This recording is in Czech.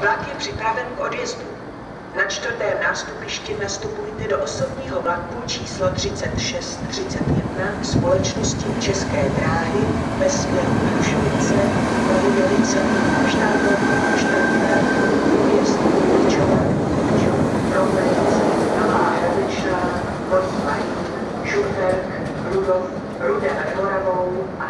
Vlak je připraven k odjezdu. Na čtvrtém nástupišti nastupujte do osobního vlaku číslo 3631 společnosti České dráhy ve směru Krušovice, Novodělice, Štátov, Štátov, Újezd, Ličova, Promlec, Nová Hradičná, Podívaj, Šuferk, Rudov, Rudé nad Moravou a